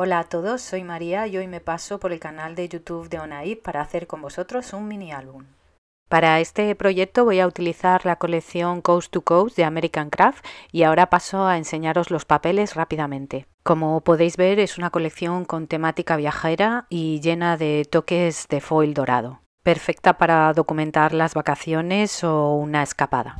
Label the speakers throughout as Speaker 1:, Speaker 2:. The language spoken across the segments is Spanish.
Speaker 1: Hola a todos, soy María y hoy me paso por el canal de YouTube de Onaip para hacer con vosotros un mini álbum. Para este proyecto voy a utilizar la colección Coast to Coast de American Craft y ahora paso a enseñaros los papeles rápidamente. Como podéis ver es una colección con temática viajera y llena de toques de foil dorado, perfecta para documentar las vacaciones o una escapada.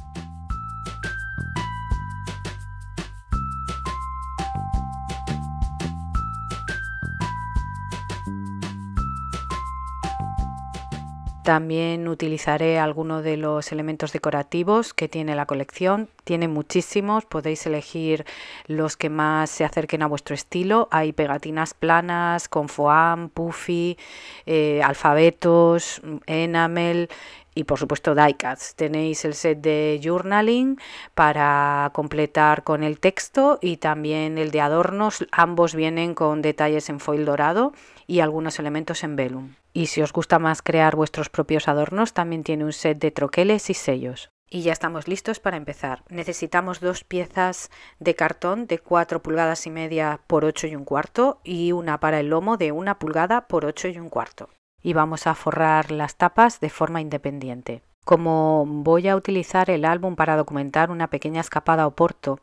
Speaker 1: También utilizaré algunos de los elementos decorativos que tiene la colección. Tiene muchísimos, podéis elegir los que más se acerquen a vuestro estilo. Hay pegatinas planas, con foam, puffy, eh, alfabetos, enamel y por supuesto diecuts. Tenéis el set de journaling para completar con el texto y también el de adornos. Ambos vienen con detalles en foil dorado y algunos elementos en velum. Y si os gusta más crear vuestros propios adornos, también tiene un set de troqueles y sellos. Y ya estamos listos para empezar. Necesitamos dos piezas de cartón de 4 pulgadas y media por 8 y un cuarto y una para el lomo de 1 pulgada por 8 y un cuarto. Y vamos a forrar las tapas de forma independiente. Como voy a utilizar el álbum para documentar una pequeña escapada a Oporto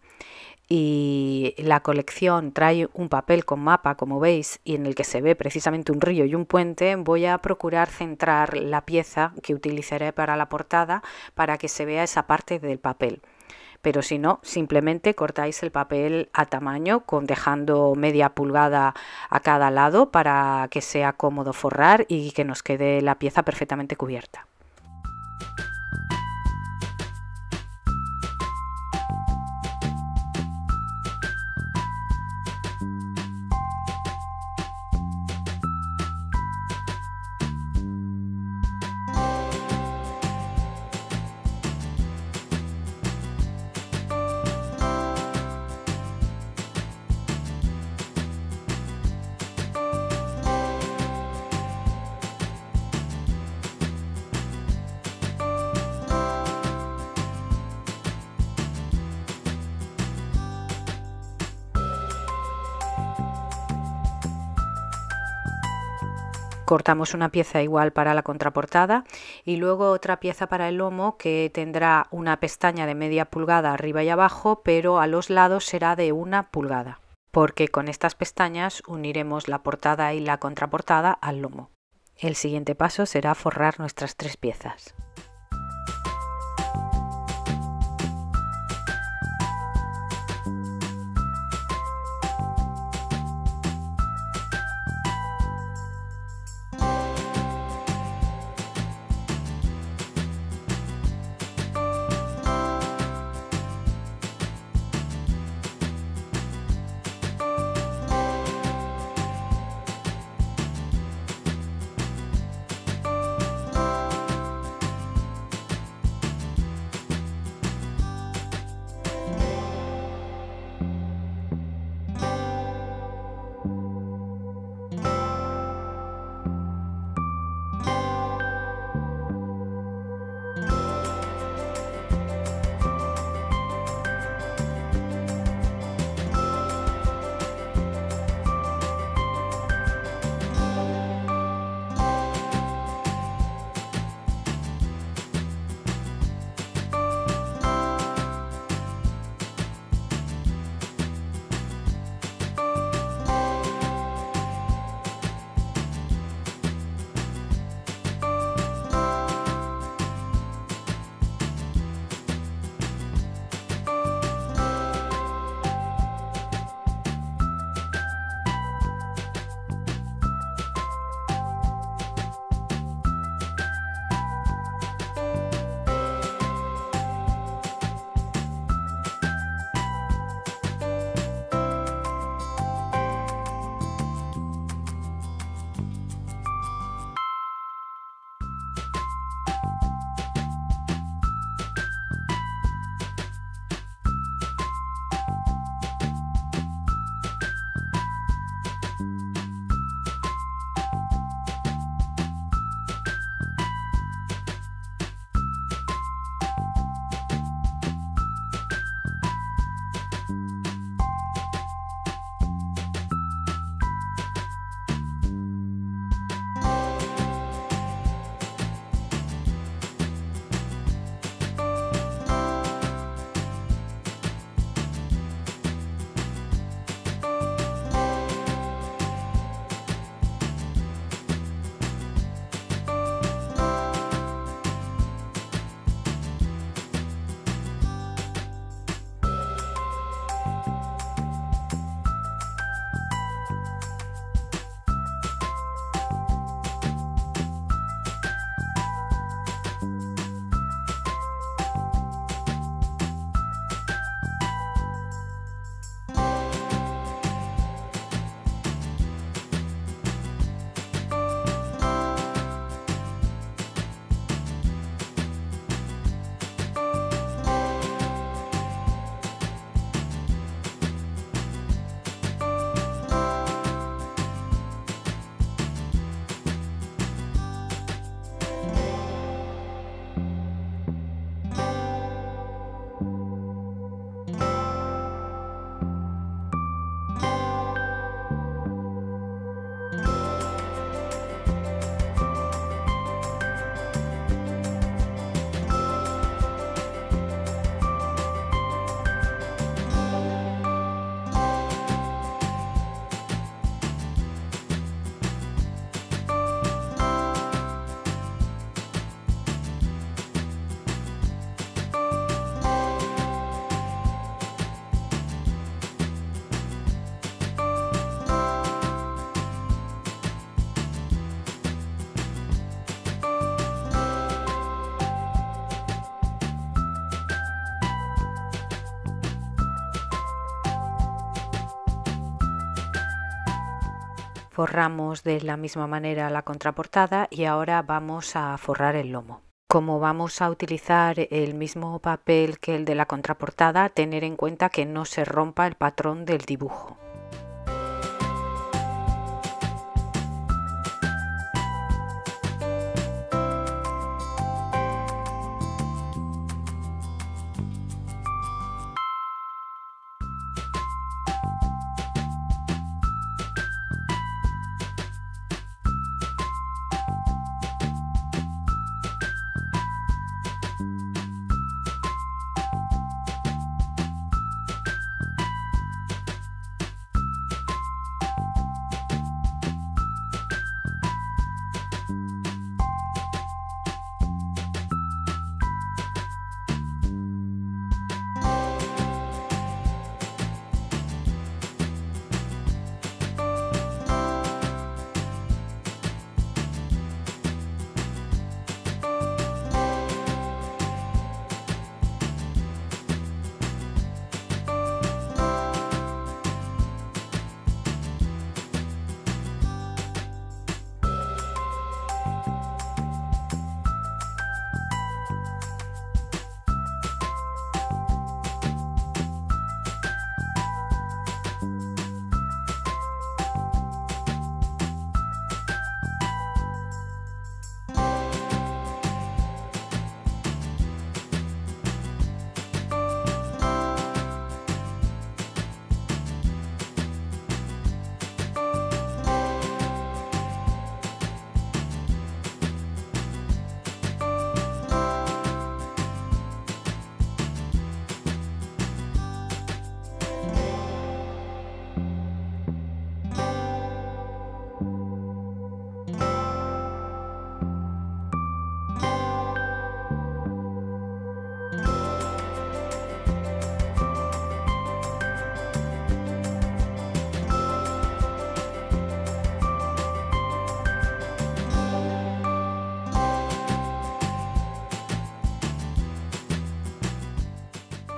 Speaker 1: y la colección trae un papel con mapa, como veis, y en el que se ve precisamente un río y un puente, voy a procurar centrar la pieza que utilizaré para la portada para que se vea esa parte del papel. Pero si no, simplemente cortáis el papel a tamaño, con dejando media pulgada a cada lado para que sea cómodo forrar y que nos quede la pieza perfectamente cubierta. Cortamos una pieza igual para la contraportada y luego otra pieza para el lomo que tendrá una pestaña de media pulgada arriba y abajo pero a los lados será de una pulgada porque con estas pestañas uniremos la portada y la contraportada al lomo. El siguiente paso será forrar nuestras tres piezas. Forramos de la misma manera la contraportada y ahora vamos a forrar el lomo. Como vamos a utilizar el mismo papel que el de la contraportada, tener en cuenta que no se rompa el patrón del dibujo.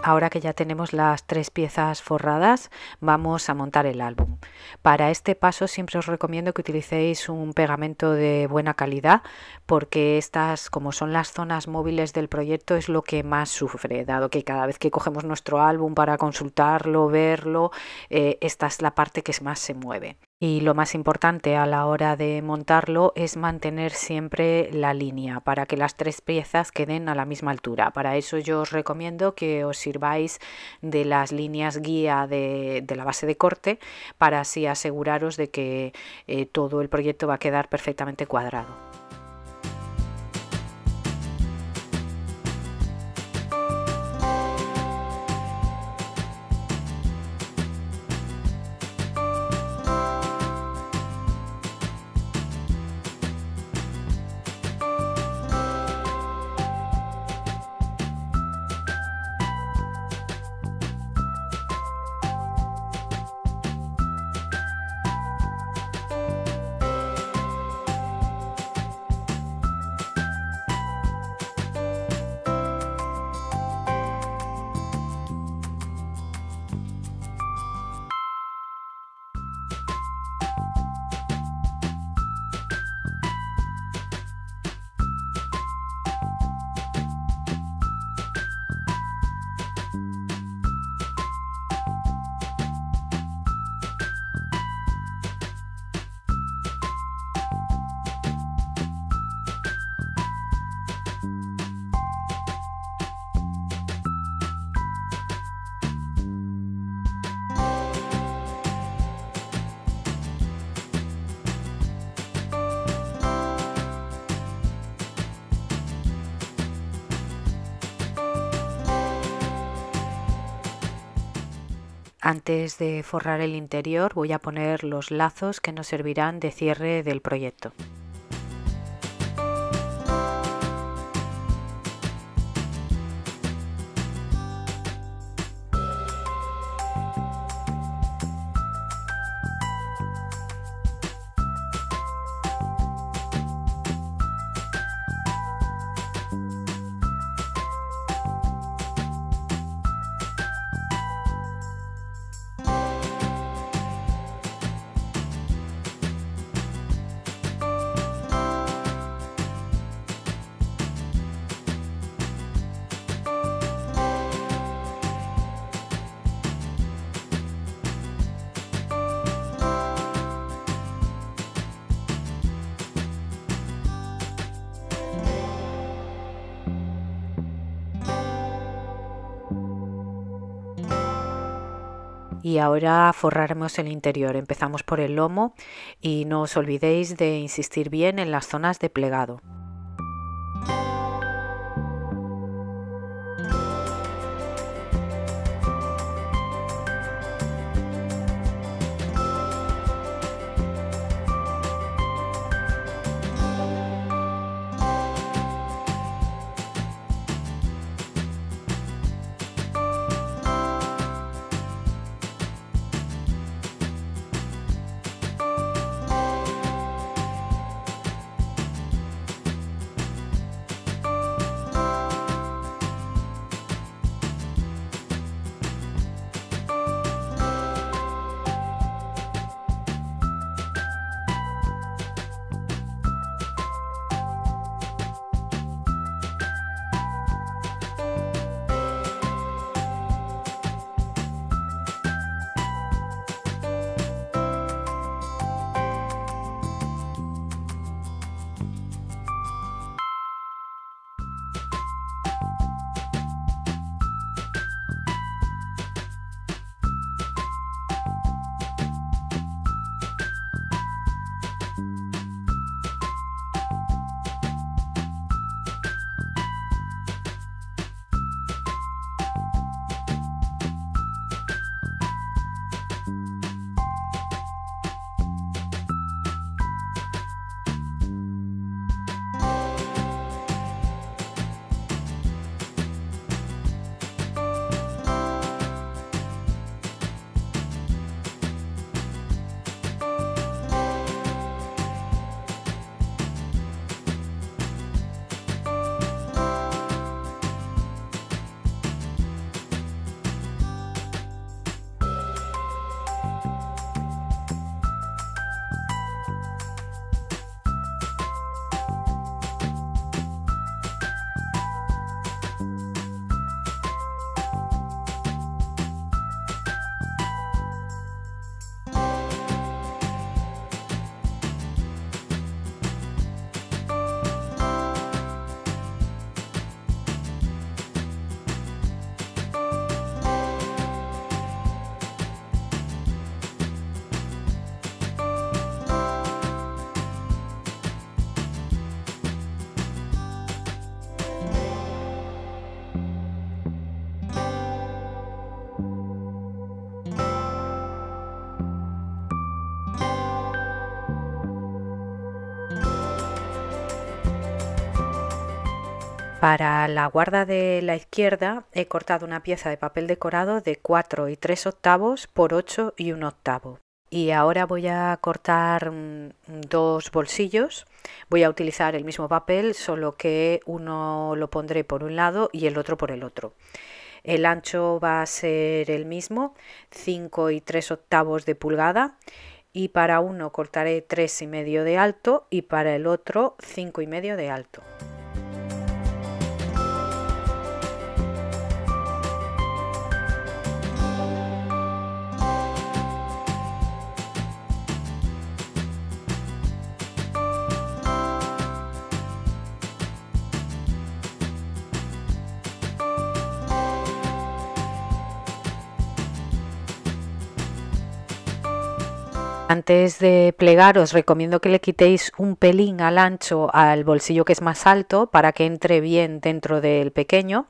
Speaker 1: Ahora que ya tenemos las tres piezas forradas, vamos a montar el álbum. Para este paso siempre os recomiendo que utilicéis un pegamento de buena calidad porque estas, como son las zonas móviles del proyecto, es lo que más sufre, dado que cada vez que cogemos nuestro álbum para consultarlo, verlo, eh, esta es la parte que más se mueve. Y lo más importante a la hora de montarlo es mantener siempre la línea para que las tres piezas queden a la misma altura. Para eso yo os recomiendo que os sirváis de las líneas guía de, la base de corte para así aseguraros de que eh, todo el proyecto va a quedar perfectamente cuadrado. Antes de forrar el interior voy a poner los lazos que nos servirán de cierre del proyecto. Y ahora forraremos el interior. Empezamos por el lomo y no os olvidéis de insistir bien en las zonas de plegado. Para la guarda de la izquierda he cortado una pieza de papel decorado de 4 y 3 octavos por 8 y 1 octavo. Y ahora voy a cortar mm, dos bolsillos. Voy a utilizar el mismo papel, solo que uno lo pondré por un lado y el otro por el otro. El ancho va a ser el mismo, 5 y 3 octavos de pulgada. Y para uno cortaré 3 y medio de alto y para el otro 5 y medio de alto. Antes de plegar os recomiendo que le quitéis un pelín al ancho al bolsillo que es más alto para que entre bien dentro del pequeño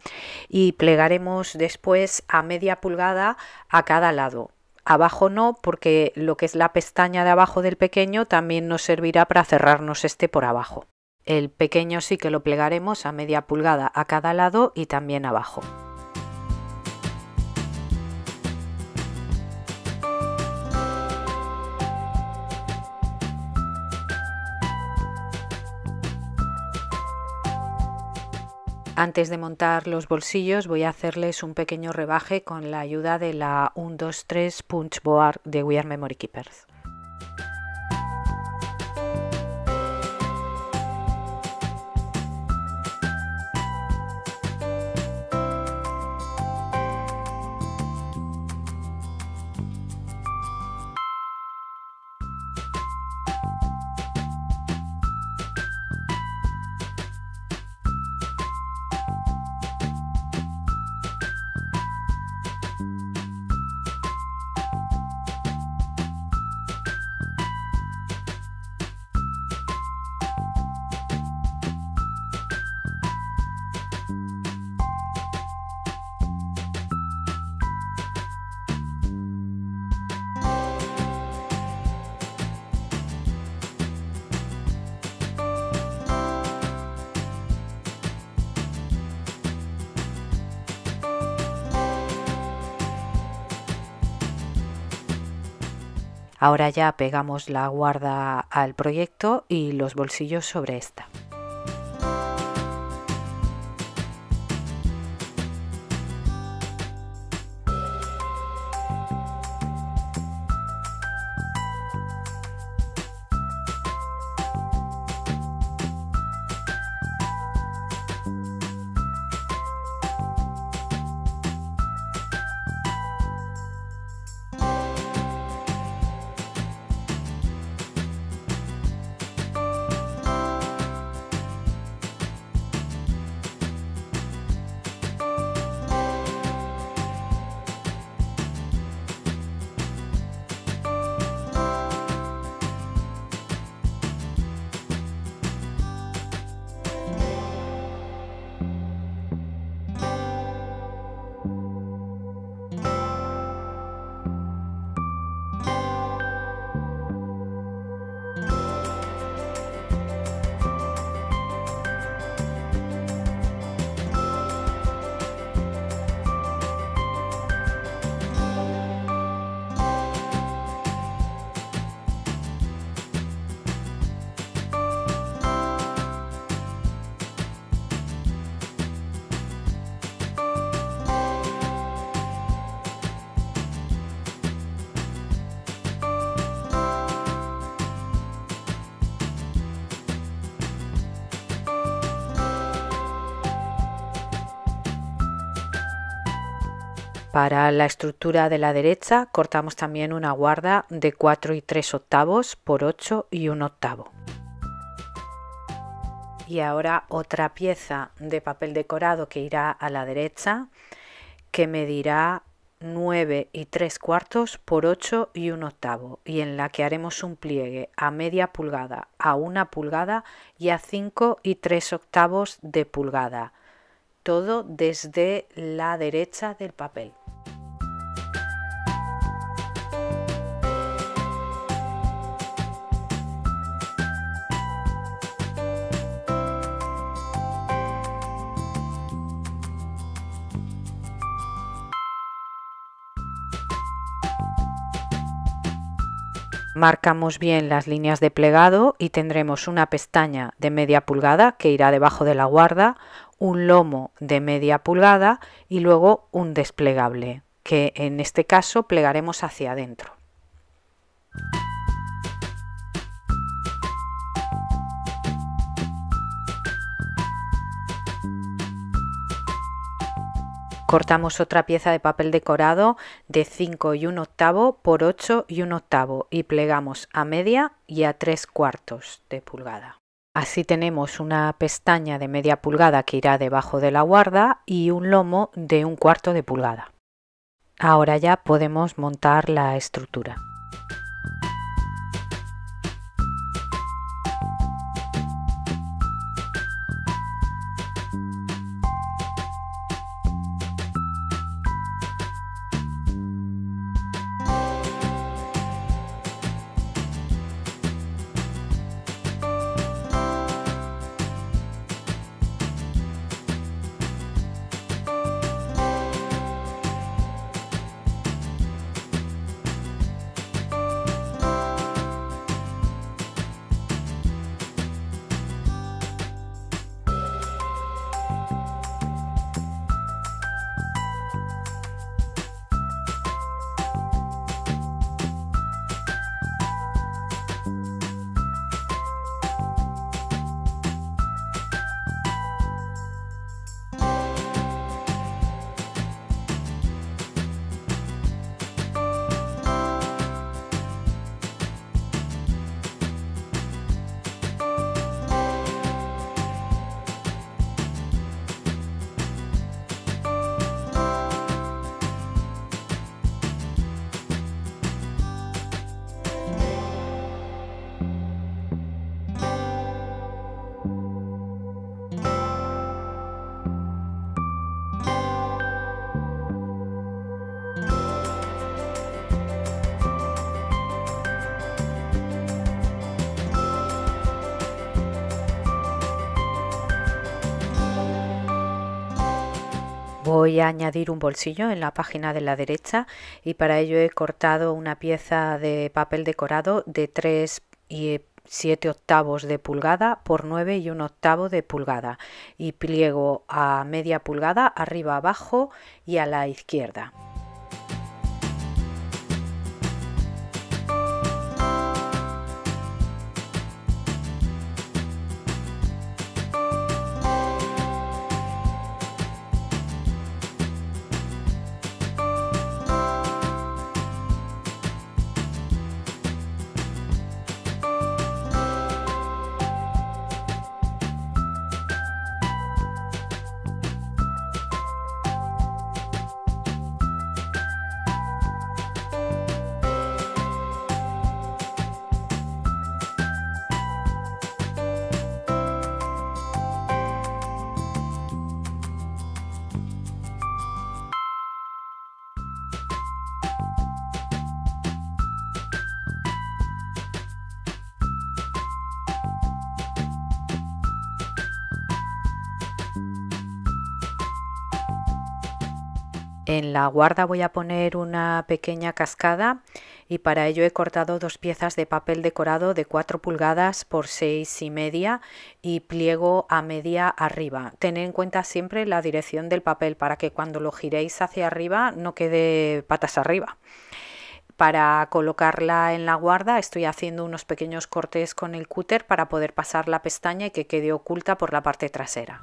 Speaker 1: y plegaremos después a media pulgada a cada lado. Abajo no porque lo que es la pestaña de abajo del pequeño también nos servirá para cerrarnos este por abajo. El pequeño sí que lo plegaremos a media pulgada a cada lado y también abajo. Antes de montar los bolsillos voy a hacerles un pequeño rebaje con la ayuda de la 123 Punch Board de We Are Memory Keepers. Ahora ya pegamos la guarda al proyecto y los bolsillos sobre esta. Para la estructura de la derecha cortamos también una guarda de 4 y 3 octavos por 8 y 1 octavo. Y ahora otra pieza de papel decorado que irá a la derecha que medirá 9 y 3 cuartos por 8 y 1 octavo y en la que haremos un pliegue a media pulgada, a una pulgada y a 5 y 3 octavos de pulgada todo desde la derecha del papel. Marcamos bien las líneas de plegado y tendremos una pestaña de media pulgada que irá debajo de la guarda, un lomo de media pulgada y luego un desplegable, que en este caso plegaremos hacia adentro. Cortamos otra pieza de papel decorado de 5 y 1 octavo por 8 y 1 octavo y plegamos a media y a 3 cuartos de pulgada. Así tenemos una pestaña de media pulgada que irá debajo de la guarda y un lomo de un cuarto de pulgada. Ahora ya podemos montar la estructura. Voy a añadir un bolsillo en la página de la derecha y para ello he cortado una pieza de papel decorado de 3 y 7 octavos de pulgada por 9 y un octavo de pulgada y pliego a media pulgada arriba abajo y a la izquierda. En la guarda voy a poner una pequeña cascada y para ello he cortado dos piezas de papel decorado de 4 pulgadas por 6 y media y pliego a media arriba. Tened en cuenta siempre la dirección del papel para que cuando lo giréis hacia arriba no quede patas arriba. Para colocarla en la guarda estoy haciendo unos pequeños cortes con el cúter para poder pasar la pestaña y que quede oculta por la parte trasera.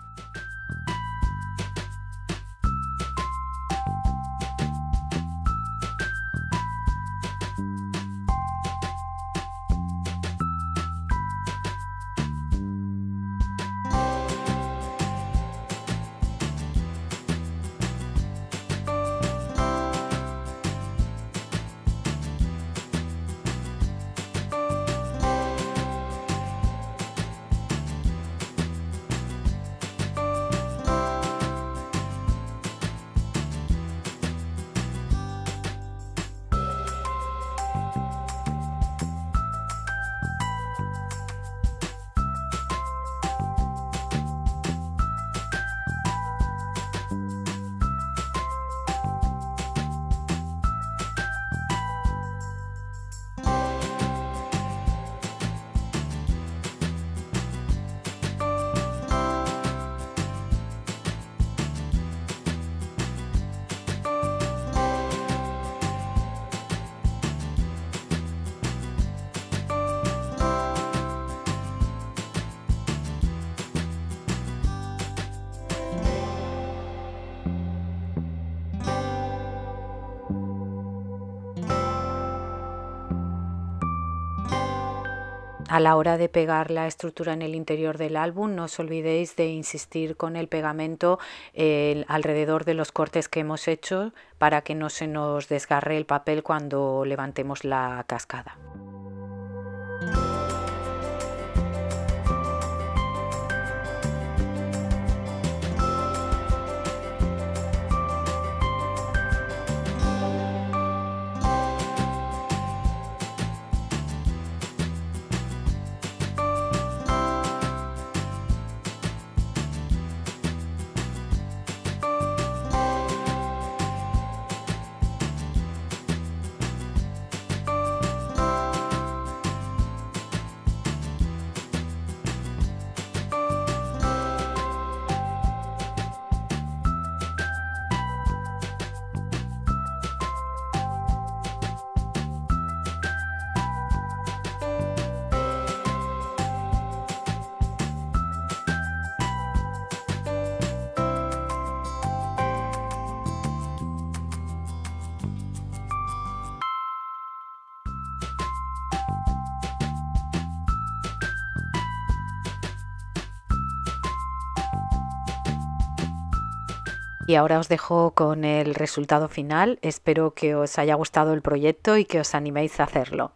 Speaker 1: A la hora de pegar la estructura en el interior del álbum, no os olvidéis de insistir con el pegamento alrededor de los cortes que hemos hecho para que no se nos desgarre el papel cuando levantemos la cascada. Y ahora os dejo con el resultado final. Espero que os haya gustado el proyecto y que os animéis a hacerlo.